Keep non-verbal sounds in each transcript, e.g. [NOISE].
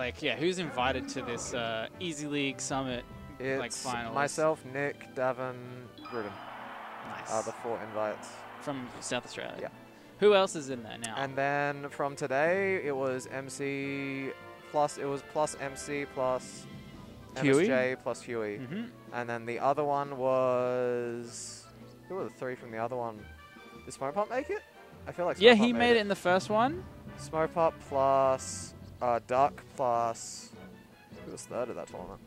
like, yeah, who's invited to this uh, Easy League Summit? It's like finalists. myself, Nick, Davin, Ruben Nice. are the four invites. From South Australia. Yeah. Who else is in there now? And then from today, it was MC plus, it was plus MC plus Huey? MSJ plus Huey. hmm And then the other one was, who were the three from the other one? Did Smoke Pop make it? I feel like Smoke Yeah, Pop he made it in the first one. Smoke Pop plus uh, Duck plus, who was third at that tournament?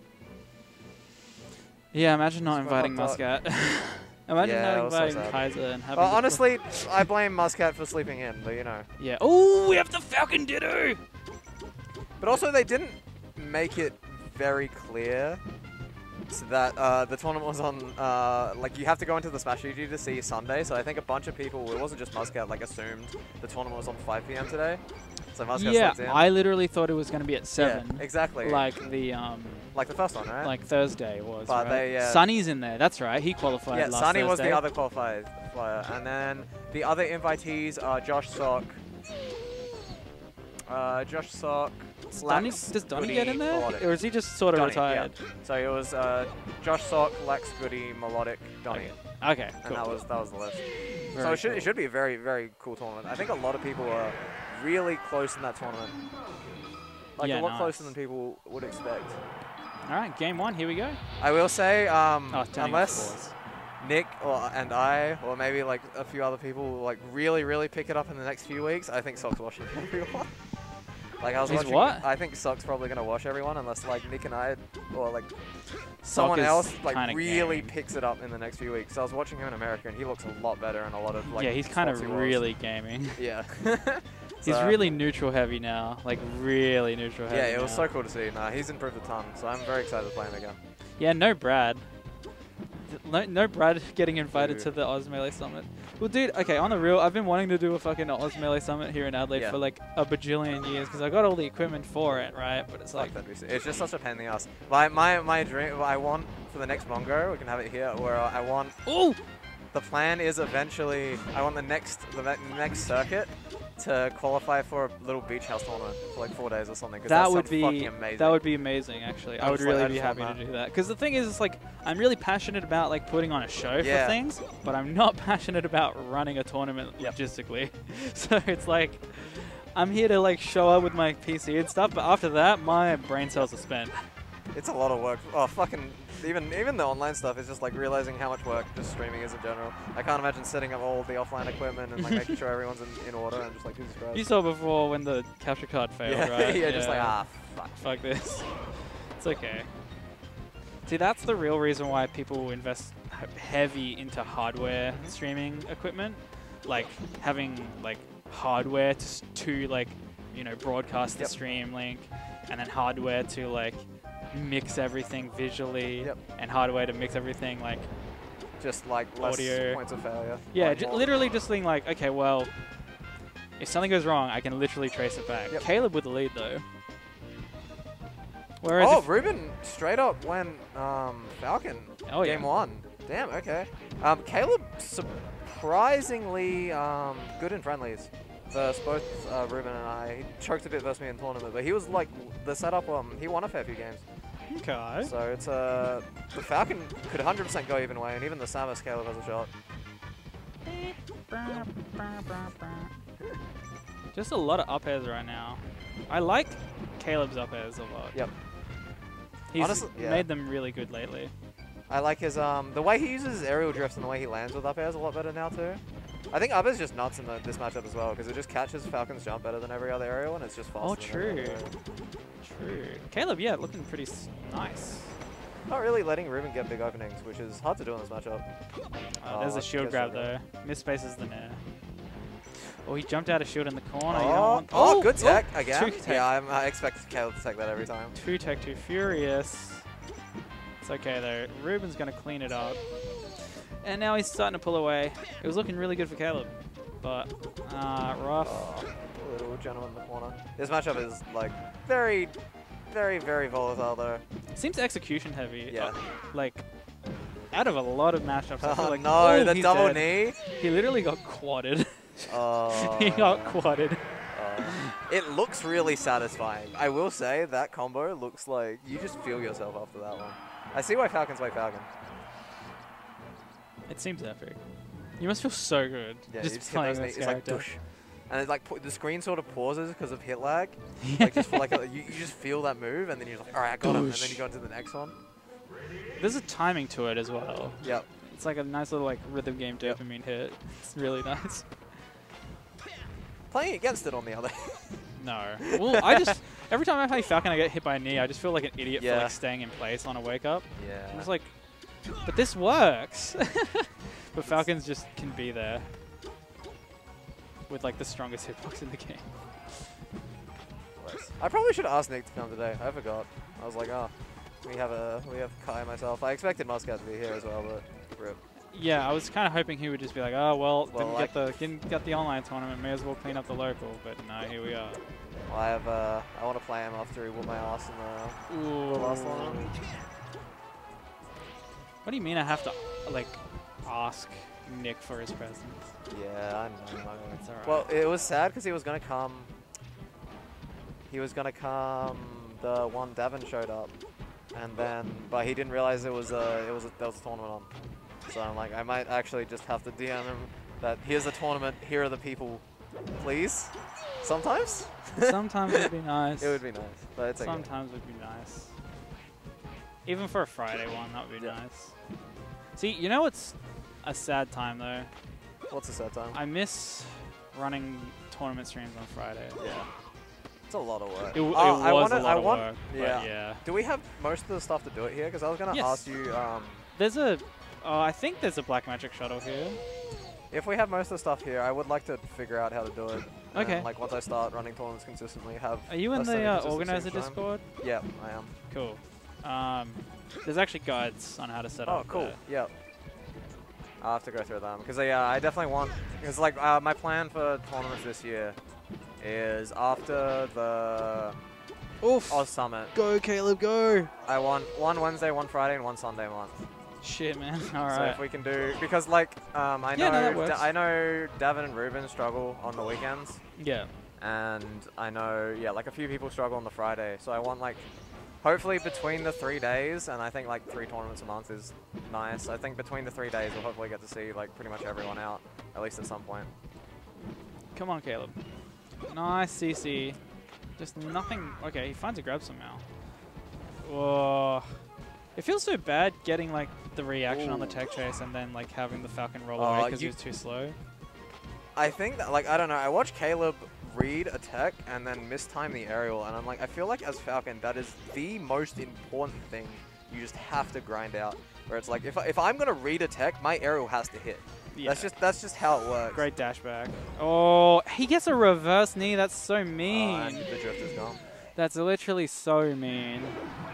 Yeah, imagine not inviting Muscat. [LAUGHS] imagine Yeah, not so inviting sad. Kaiza and having. Well, honestly, [LAUGHS] I blame Muscat for sleeping in, but you know. Yeah. Oh, we have the Falcon Ditto. But also, they didn't make it very clear so that uh, the tournament was on. Uh, like, you have to go into the Smash.gg to see Sunday. So I think a bunch of people, it wasn't just Muscat, like assumed the tournament was on 5 p.m. today. So Muscat Yeah. I literally thought it was going to be at seven. Yeah, exactly. Like the um, like the first one, right? like Thursday was. But right? they, uh, Sunny's in there. That's right. He qualified yeah, Sunny was the other qualified player, and then the other invitees are Josh Sock, uh, Josh Sock. Lax, does Donnie Goody, get in there, Melodic. or is he just sort of Donnie, retired? yeah. So it was uh, Josh Sock, Lex Goody, Melodic, Donnie, Okay, and cool. that was that was the list. so Very it should cool. it should be a very very cool tournament. I think a lot of people are really close in that tournament. Like Yeah, a lot nice. closer than people would expect. All right, game one. Here we go. I will say, um, Oh, unless. Nick or, and I, or maybe like a few other people, like really, really pick it up in the next few weeks, I think Sock's washing [LAUGHS] everyone. Like I was He's watching, what? I think Sock's probably gonna wash everyone unless like Nick and I, or like someone else, like really gaming. picks it up in the next few weeks. So I was watching him in America, and he looks a lot better in a lot of like. yeah, he's kind of he really gaming. [LAUGHS] Yeah. [LAUGHS] He's uh, really neutral heavy now, like really neutral heavy. Yeah, it was now. so cool to see. Nah, he's improved a ton, so I'm very excited to play him again. Yeah, no Brad. No, no Brad getting invited Dude. to the Oz Melee Summit. Well, dude, okay, on the real, I've been wanting to do a fucking Oz Melee Summit here in Adelaide Yeah. for like a bajillion years because I got all the equipment for it, right? But it's like, be. It's just such a pain in the ass. My my my dream, I want for the next Mongo, we can have it here, where I want oh, The plan is eventually, I want the next the next circuit to qualify for a little beach house tournament for like four days or something. that that would be fucking amazing. that would be amazing. Actually, I, I would like- really I be happy to do that. Because the thing is, it's like I'm really passionate about like putting on a show Yeah. for things, but I'm not [LAUGHS] passionate about running a tournament Yep. logistically. [LAUGHS] so it's like I'm here to like show up with my PC and stuff, but after that, my brain cells are spent. It's a lot of work. Oh fucking even even the online stuff is just like realizing how much work just streaming is in general. I can't imagine setting up all the offline equipment and like making sure [LAUGHS] everyone's in, in order and just like Jesus Christ. You saw before when the capture card failed, yeah, [LAUGHS] right? yeah, just like ah fuck. fuck this. It's okay. See, that's the real reason why people invest heavy into hardware streaming equipment, like having like hardware to, to like you know broadcast the Yep. stream link, and then hardware to like mix everything visually, Yep. and hardware to mix everything like Just like less Audio. points of failure. yeah, Like ju- more- literally just being like, okay, well, if something goes wrong, I can literally trace it back. Yep. Caleb with the lead though. Whereas Oh, Ruben straight up went um, Falcon Oh, yeah. game one. Damn, okay. Um, Caleb surprisingly um, good in friendlies. Versus both uh, Ruben and I. He choked a bit versus me in tournament, but he was like the setup. Um, he won a fair few games. okay. So it's uh, the Falcon could 100% go even way, and even the Samus Caleb has a shot. Just a lot of up airs right now. I like Caleb's up airs a lot. Yep. He's Honestly, yeah. made them really good lately. I like his um the way he uses aerial drifts and the way he lands with up airs a lot better now too. I think air's just nuts in the, this matchup as well because it just catches Falcon's jump better than every other aerial and it's just faster. Oh, than every other true. True. Caleb, yeah, looking pretty s- nice. Not really letting Ruben get big openings, which is hard to do in this matchup. Uh, there's Oh, a shield grab though. Misspaces the nair. Oh, he jumped out of shield in the corner. Oh, want oh, good tech oh, again. Tech. Yeah, I'm, I expect Caleb to take that every time. Two tech, two furious. It's okay though. Ruben's gonna clean it up. And now he's starting to pull away. It was looking really good for Caleb. But, uh, rough. Oh, little gentleman in the corner. This matchup is like very, very, very volatile though. Seems execution heavy. Yeah. Uh, like, out of a lot of matchups, I feel Oh [LAUGHS] like, no, oh, the double dead. knee. He literally got quadded. [LAUGHS] Oh. he got quadded. Uh, It looks really satisfying. I will say that combo looks like you just feel yourself after that one. I see why Falcons play Falcon. It seems epic. You must feel so good Yeah, just just playing this it's like character. And it's like the screen sort of pauses because of hit lag. [LAUGHS] Like just for like a, you, you just feel that move and then you're like, all right, I got him, and then you go into the next one. There's a timing to it as well. Yep. It's like a nice little like rhythm game Yep. dopamine hit. It's really [LAUGHS] nice. Playing against it on the other. [LAUGHS] No. Well, I just every time I play Falcon, I get hit by a knee. I just feel like an idiot for like staying in place on a wake up. yeah. I'm just like, but this works. [LAUGHS] but Falcons just can be there with like the strongest hitbox in the game. I probably should asked Nick to come today. I forgot. I was like, oh, we have a we have Kai myself. I expected Muscat to be here as well, but rip. Yeah, I was kind of hoping he would just be like, oh well, Well, didn't like- get the didn't get the online tournament, may as well clean up the local. But no, here we are. Well, I have uh, I want to play him after he whooped my ass in the, the last one. What do you mean I have to like ask Nick for his presence? Yeah, I know. It's alright. Well, it was sad because he was gonna come. He was gonna come the one Devon showed up, and then but he didn't realize it was a it was a, there was a tournament on. So I'm like, I might actually just have to DM him that here's a tournament, here are the people, please. Sometimes [LAUGHS] Sometimes it'd be nice. it would be nice, but it's okay. Sometimes would be nice. Even for a Friday one, that would be Yeah. nice. See, you know what's a sad time though? What's a sad time? I miss running tournament streams on Friday. yeah, it's a lot of work. It, Oh, it I was a lot I of want- work. yeah. Yeah. Do we have most of the stuff to do it here? Because I was gonna Yes. ask you um, There's a, uh, I think there's a Black Magic shuttle here. If we have most of the stuff here, I would like to figure out how to do it. and, Okay. like once I start running tournaments consistently, have. Are you in the uh, organizer. Discord? Yeah, I am. Cool. Um, there's actually guides on how to set Oh, up. Oh, cool. there. Yeah. I'll have to go through them because yeah, I definitely want. Because like uh, my plan for tournaments this year is after the Oof. Oz Summit, Go, Caleb, go. I want one Wednesday, one Friday, and one Sunday month. Shit, man. [LAUGHS] All So if we can do because like um, I know Yeah, no, that works. I know Davin and Ruben struggle on the weekends. yeah. and I know, yeah, like a few people struggle on the Friday. So I want like, hopefully between the three days, and I think like three tournaments a month is nice. I think between the three days, we'll hopefully get to see like pretty much everyone out, at least at some point. Come on, Caleb. Nice CC. Just nothing. Okay, he finds a grab somehow. Whoa. It feels so bad getting like the reaction on the tech chase and then like having the Falcon roll Uh, away because he was too slow. I think that, like, I don't know, I watched Caleb read a tech and then mistime the aerial, and I'm like, I feel like as Falcon, that is the most important thing you just have to grind out. Where it's like, if, I, if I'm going to read a tech, my aerial has to hit. Yeah. That's just that's just how it works. Great dash back. Oh, he gets a reverse knee. That's so mean. Ah, and the drift is gone. That's literally so mean.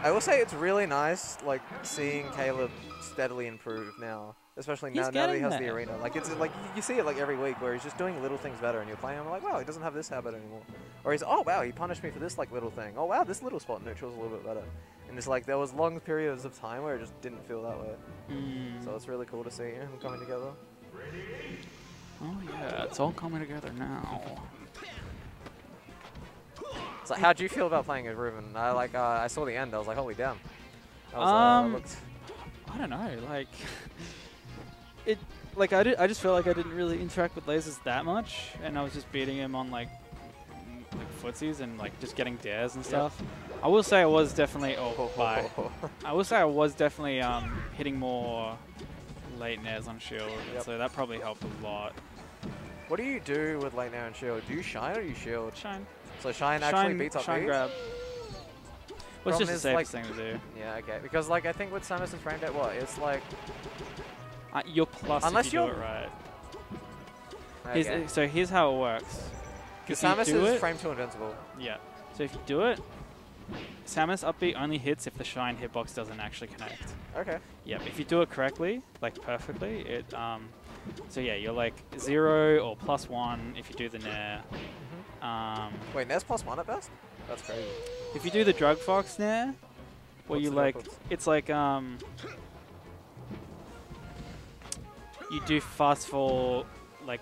I will say it's really nice, like seeing Caleb steadily improve now, especially now, He's now that he has the arena. Like it's like you- see it like every week where he's just doing little things better, and you're playing. I'm like, wow, he doesn't have this habit anymore. Or he's, oh wow, he punished me for this like little thing. Oh wow, this little spot neutral's a little bit better. And it's like there was long periods of time where it just didn't feel that way. Mm. So it's really cool to see him coming together. Oh yeah, it's all coming together now. So how do you feel about playing as Ruben? I like uh, I saw the end. I was like, holy damn. That was, uh, Um, that looked- I don't know, like. [LAUGHS] Like I did, I just felt like I didn't really interact with lasers that much, and I was just beating him on like like footsies and like just getting dares and Yep. stuff. I will say I was definitely oh [LAUGHS] bye. I will say I was definitely um, hitting more late nairs on shield, Yep. so that probably helped a lot. what do you do with late now and shield? Do you shine or do you shield? Shine, So shine actually shine, beats up shine grab. Well, Problem it's just the is, like- safest thing to do. Yeah, okay. Because like I think with Samus and frame data, what it's like. Uh, you're plus Unless if you you're it right. Here's- Okay. so here's how it works. Because Samus is it- frame two invincible. Yeah. So if you do it, Samus upbeat only hits if the shine hitbox doesn't actually connect. Okay. Yep. If you do it correctly, like perfectly, it um. So yeah, you're like zero or plus one if you do the nair. Um, Wait, Nes plus one at best? That's crazy. if you do the drug fox nair, where What's you like, difference? it's like um. You do fast fall like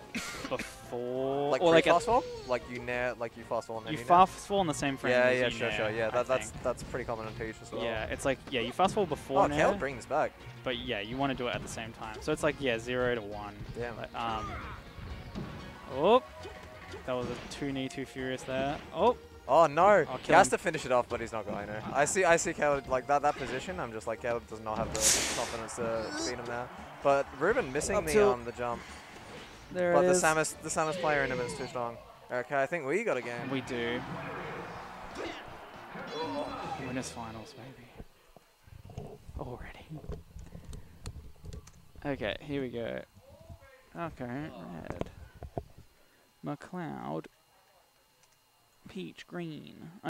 before Like or like fast fall? Like you nair, like you fast fall you fast fall in the same frame. Yeah, yeah, sure, sure. Yeah, that, that's that's pretty common in Peach as well. yeah. It's like yeah, you fast fall before Oh, nair, Caleb brings back. but yeah, you want to do it at the same time. So it's like yeah, zero to one. Damn. But, um. Oh, that was a two knee too furious there. Oh, Oh no! He has him. to finish it off, but he's not going to. I see, I see Caleb like that. That position, I'm just like Caleb does not have the confidence to beat him there. But Ruben missing Up the um the jump. there but it the is. Samus, the Samus player in him is too strong. Okay, I think we got a game. We do. Winners finals, maybe. Already. Okay, here we go. Okay, red. McLeod. Peach green.